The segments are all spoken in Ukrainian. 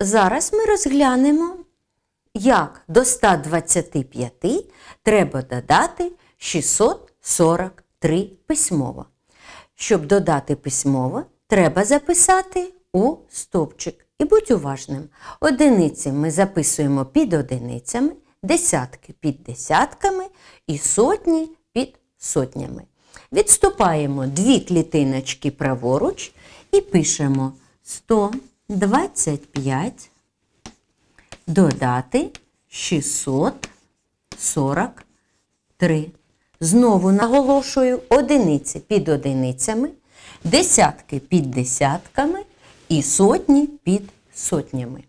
Зараз ми розглянемо, як до 125 треба додати 643 письмово. Щоб додати письмово, треба записати у стовпчик. І будь уважним. Одиниці ми записуємо під одиницями, десятки під десятками і сотні під сотнями. Відступаємо дві клітиночки праворуч і пишемо 125 додати 643. Знову наголошую одиниці під одиницями, десятки під десятками і сотні під сотнями.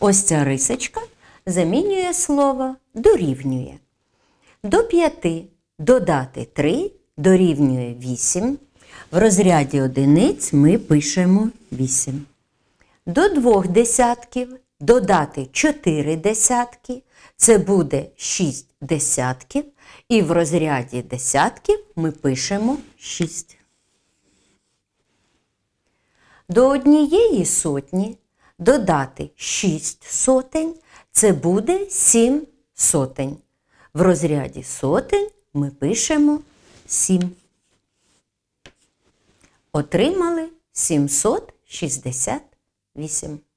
Ось ця рисочка замінює слово дорівнює. До 5 додати 3 дорівнює 8. В розряді одиниць ми пишемо 8. До двох десятків додати 4 десятки, це буде 6 десятків, і в розряді десятків ми пишемо 6. До однієї сотні додати 6 сотень, це буде 7 сотень. В розряді сотень ми пишемо 7. Отримали 768.